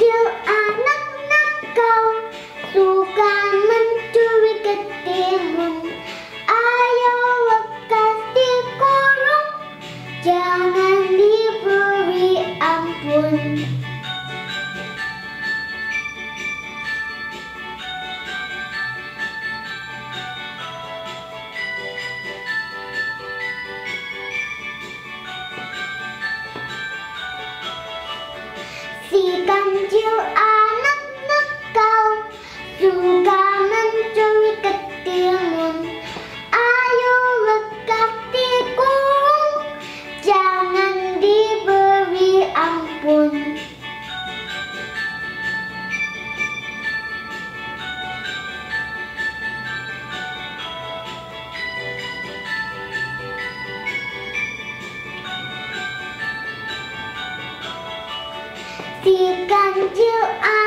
you See, come to Pastikan you are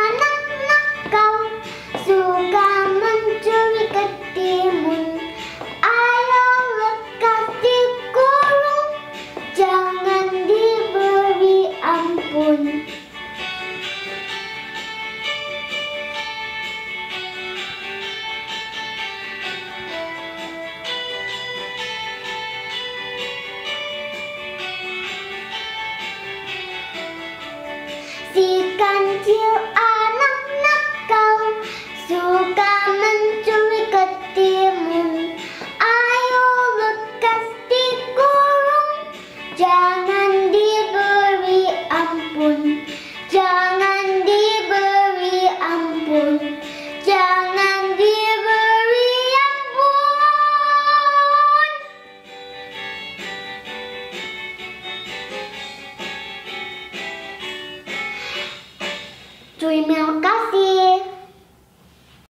Stick until I Terima kasih.